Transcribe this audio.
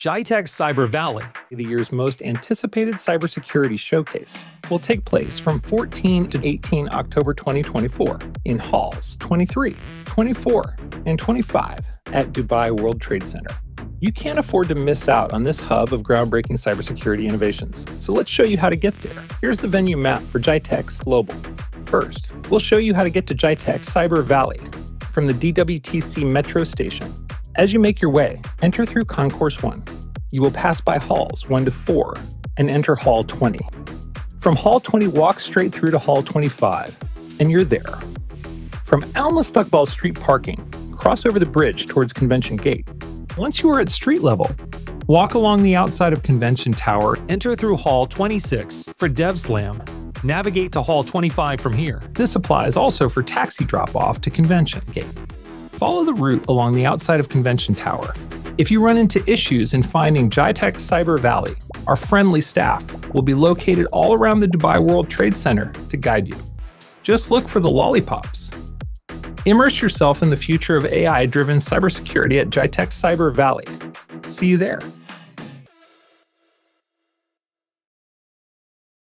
GITEX Cyber Valley, the year's most anticipated cybersecurity showcase, will take place from 14 to 18 October 2024 in halls 23, 24, and 25 at Dubai World Trade Center. You can't afford to miss out on this hub of groundbreaking cybersecurity innovations, so let's show you how to get there. Here's the venue map for GITEX Global. First, we'll show you how to get to GITEX Cyber Valley from the DWTC metro station as you make your way, enter through Concourse 1. You will pass by halls 1 to 4 and enter Hall 20. From Hall 20, walk straight through to Hall 25, and you're there. From Alma Mustaqbal Street parking, cross over the bridge towards Convention Gate. Once you are at street level, walk along the outside of Convention Tower. enter through Hall 26 for DevSlam. Navigate to Hall 25 from here. This applies also for taxi drop off to Convention Gate. Follow the route along the outside of Convention Tower. If you run into issues in finding GITEX Cyber Valley, our friendly staff will be located all around the Dubai World Trade Center to guide you. Just look for the lollipops. Immerse yourself in the future of AI driven cybersecurity at GITEX Cyber Valley. See you there.